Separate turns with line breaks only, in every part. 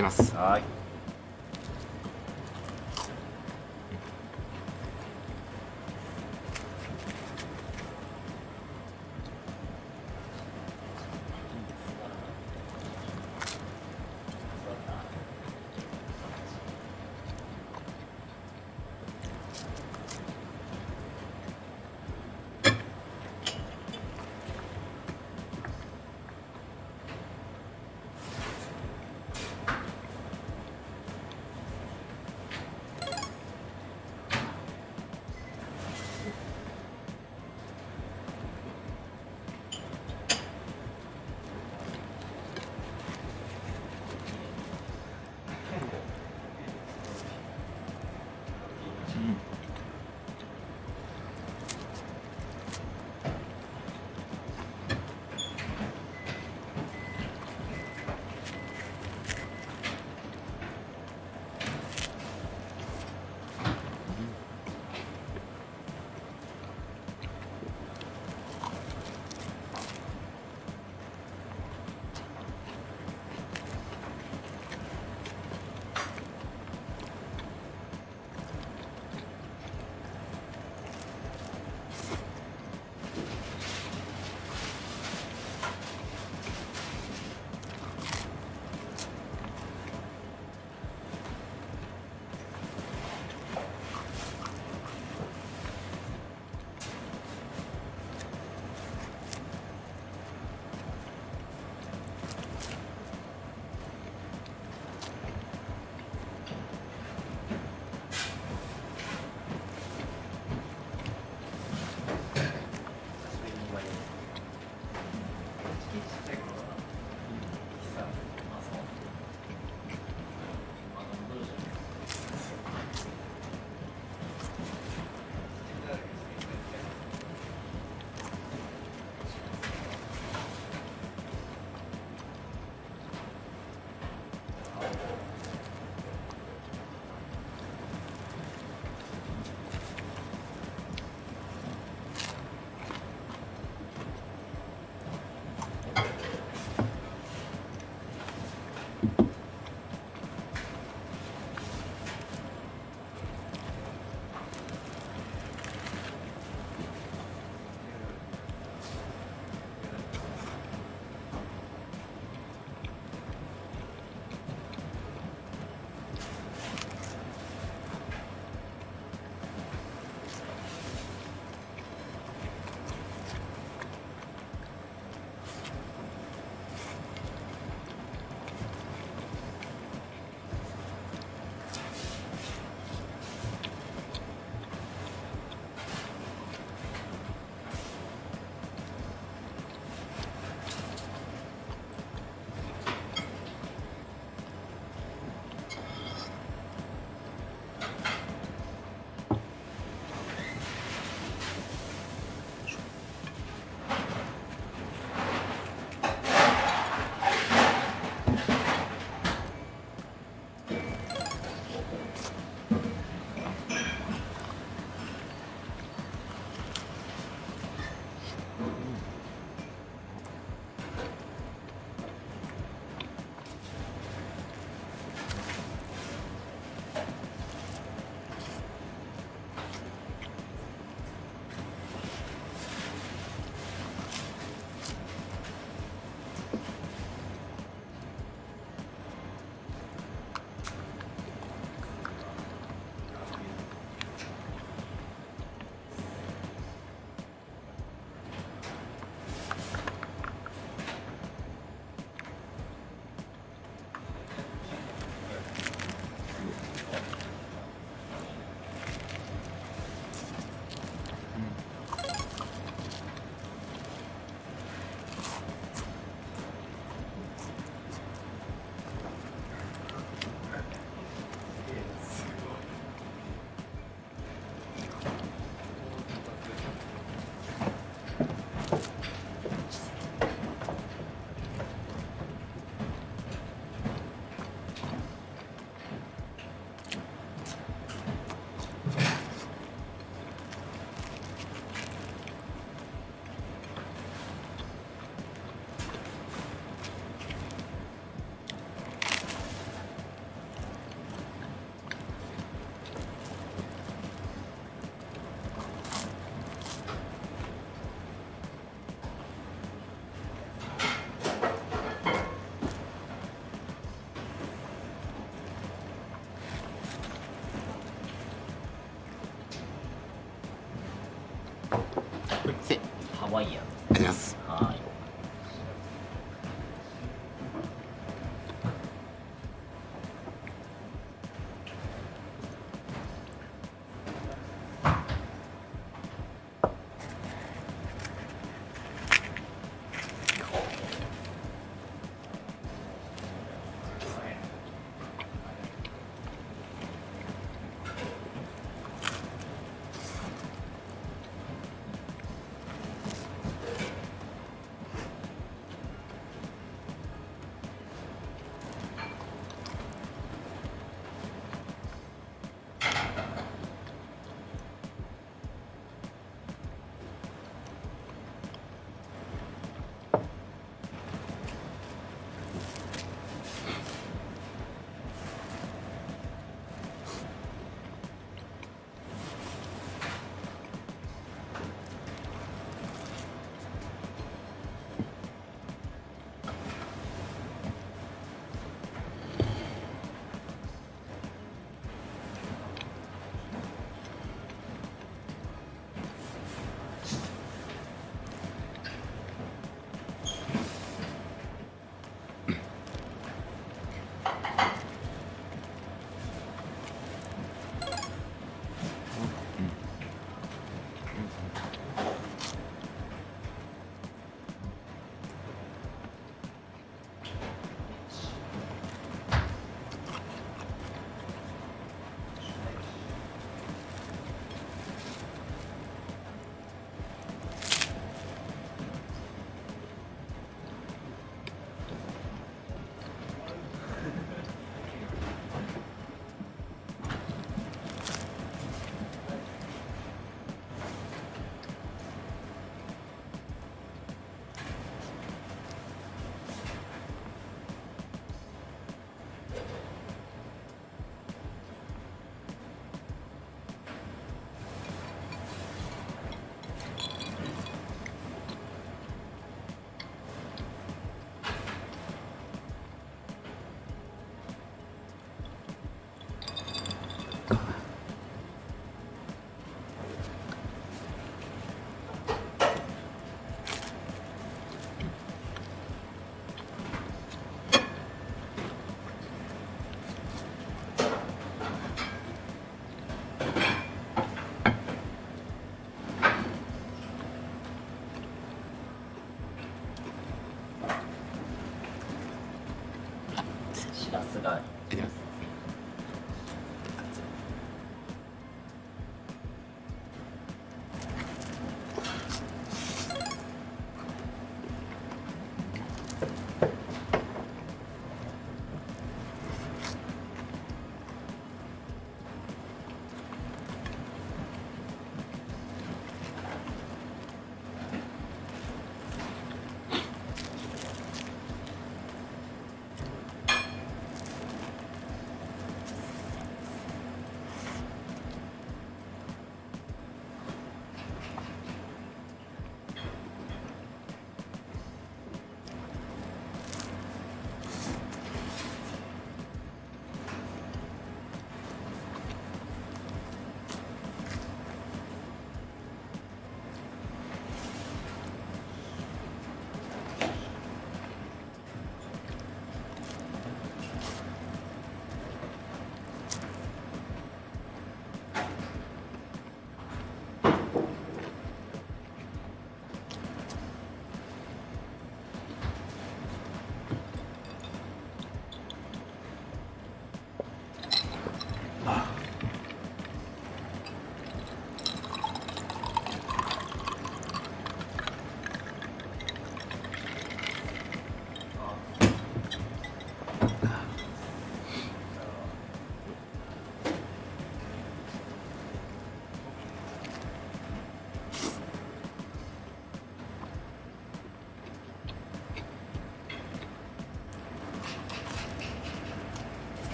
たい。
ます
はい。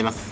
ります。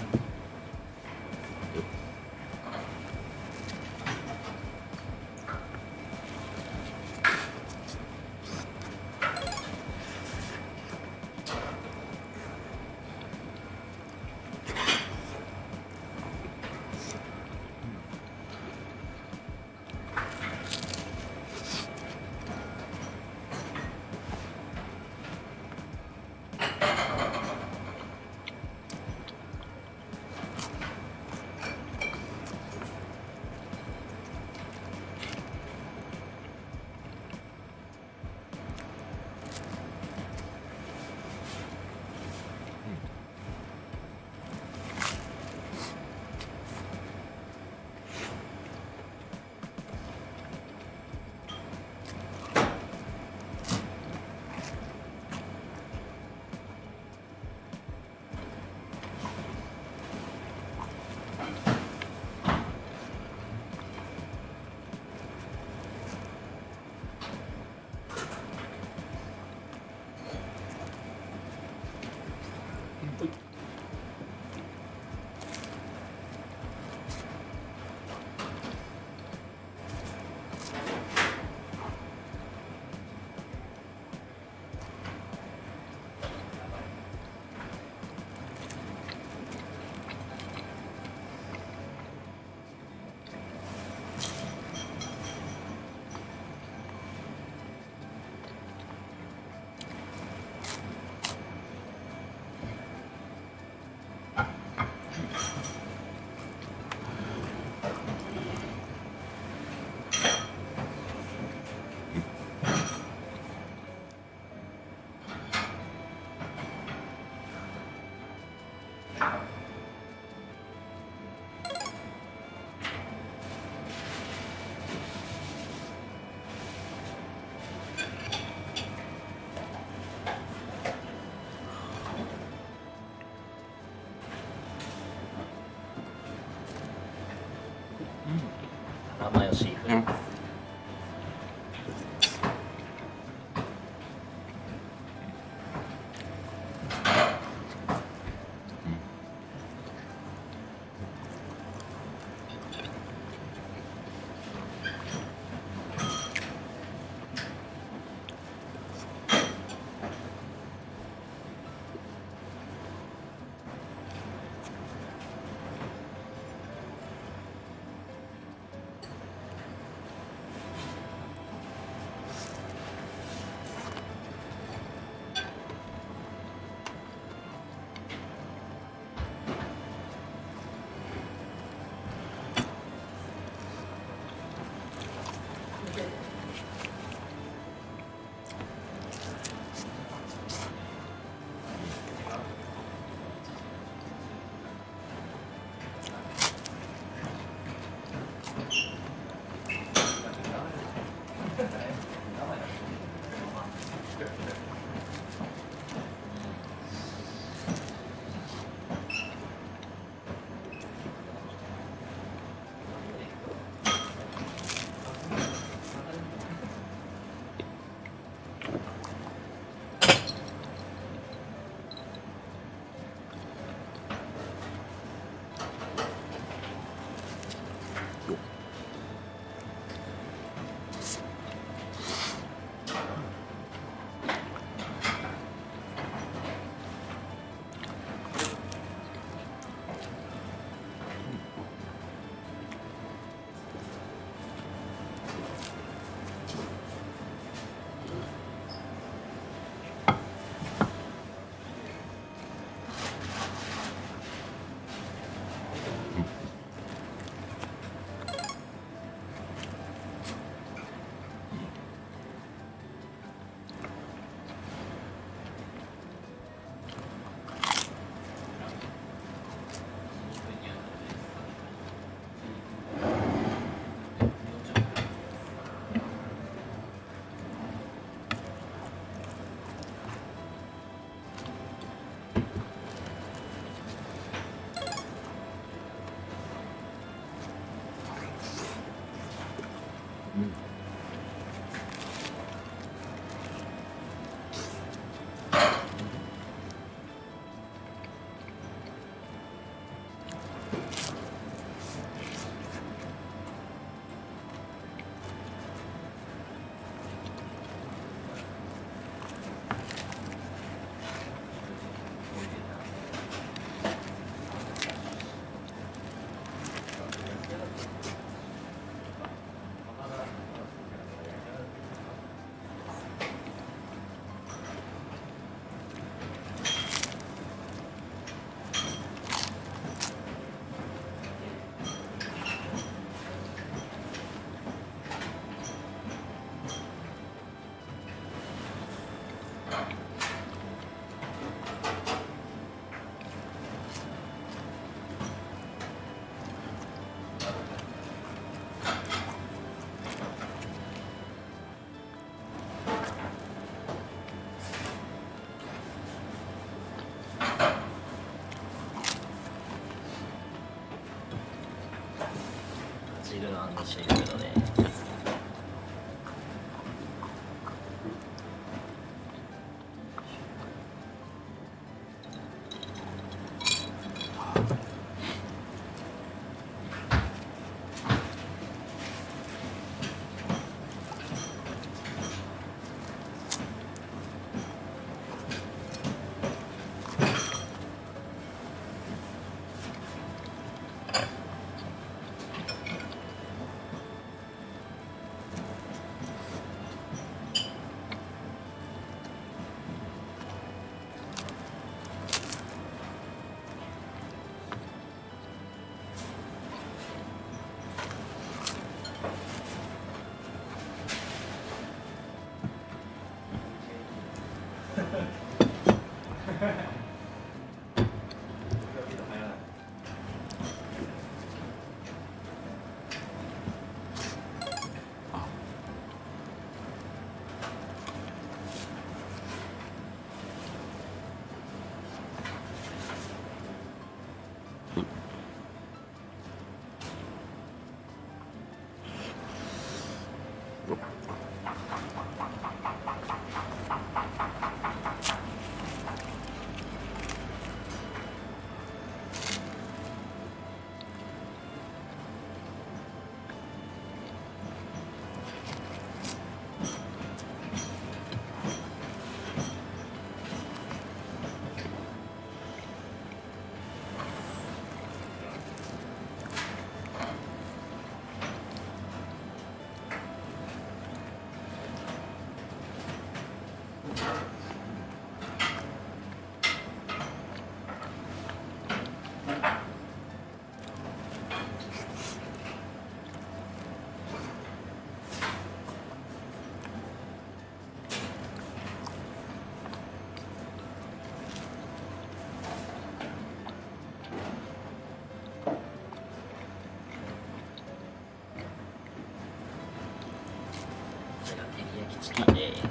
watching.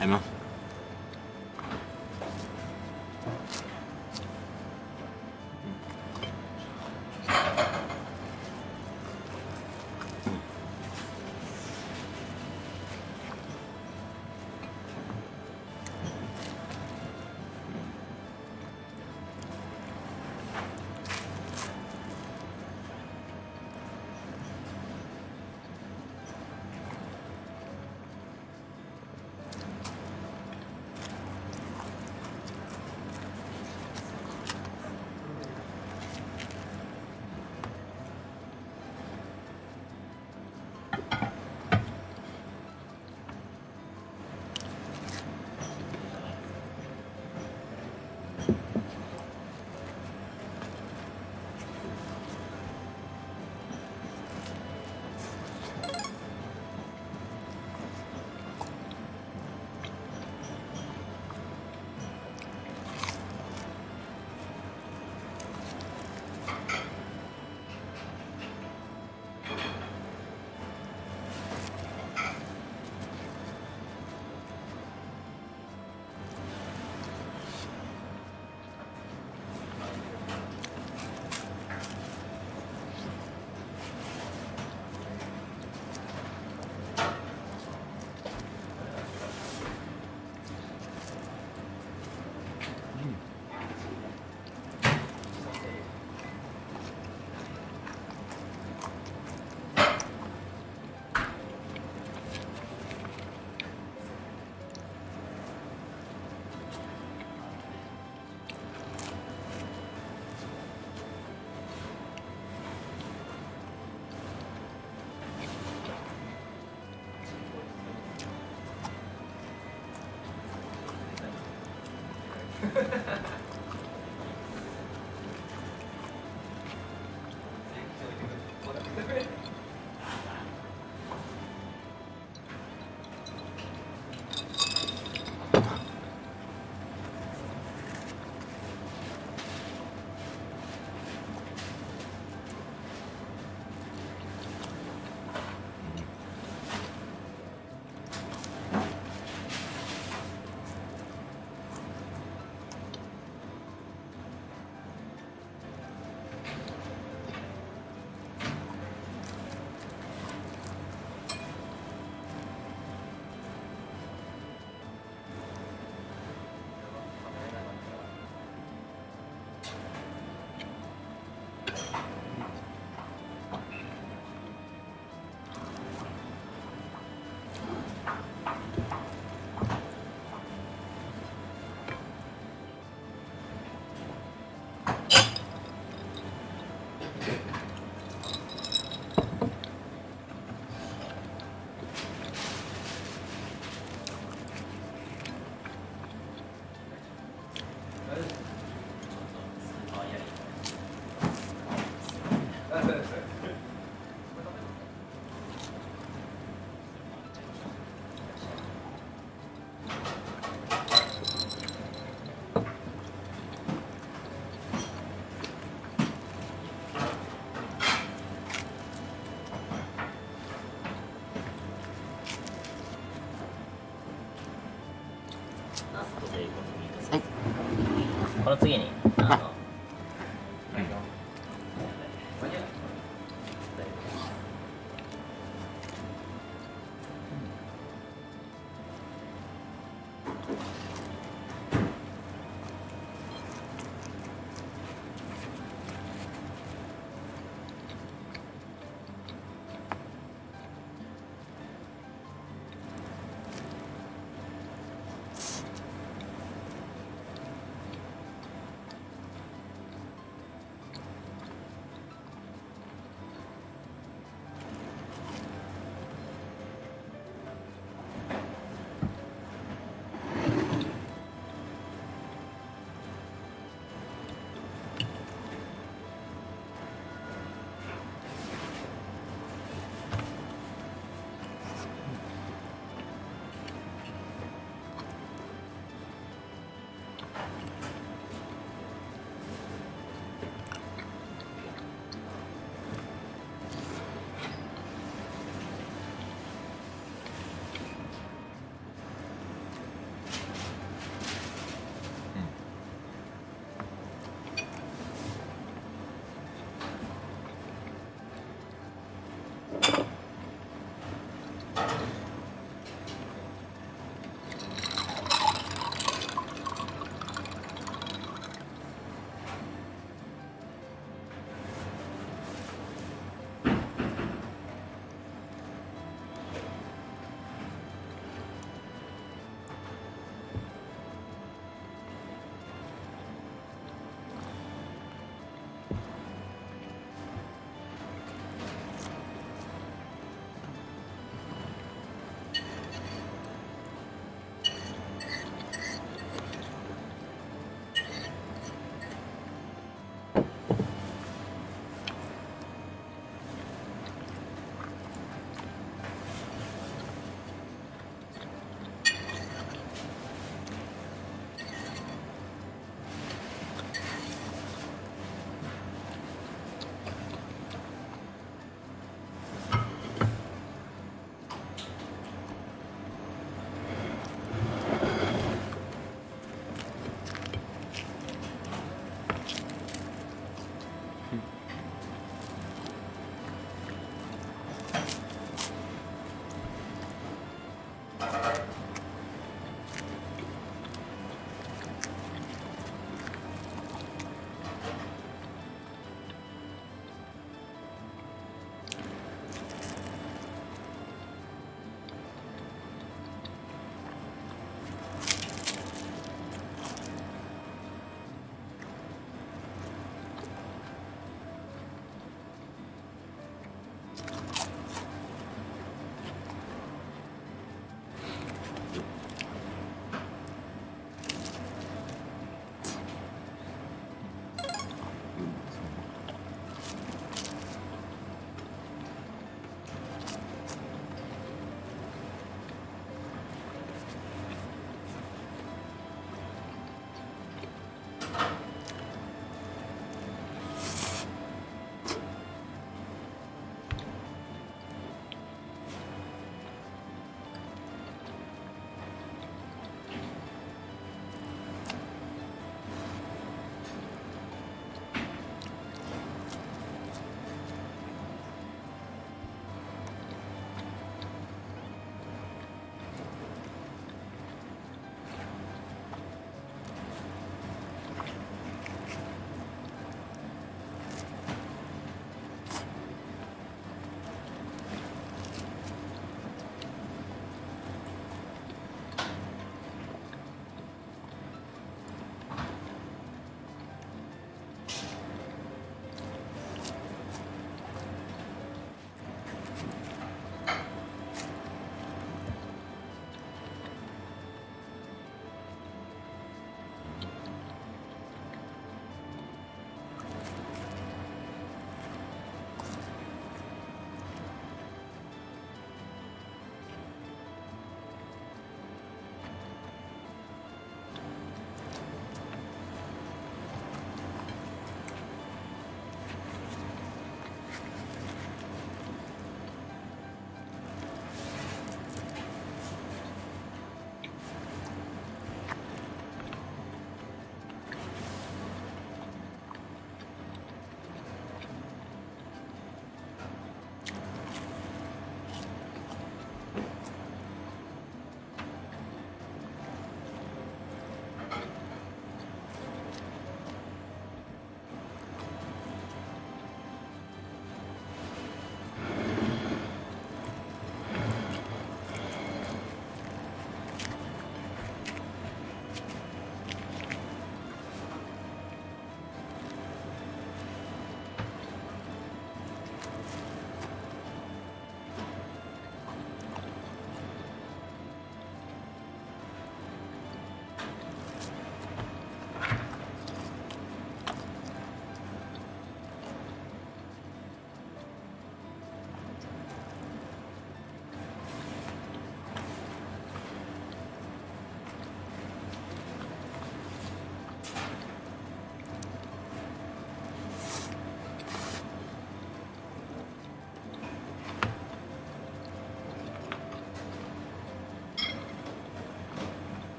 Emma.